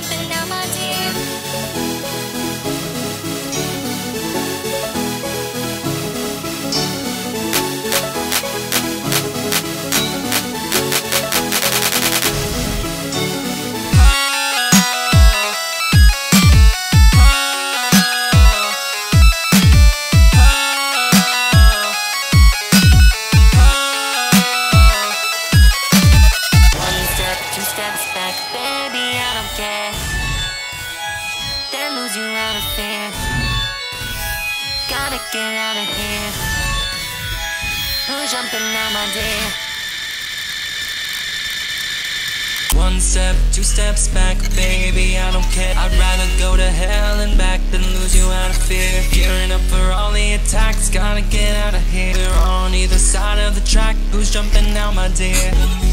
something now, my dear. scared. They lose you out of fear. Gotta get out of here. Who's jumping now, my dear? One step, two steps back, baby, I don't care. I'd rather go to hell and back than lose you out of fear. Gearing up for all the attacks, gotta get out of here. We're on either side of the track, who's jumping now, my dear?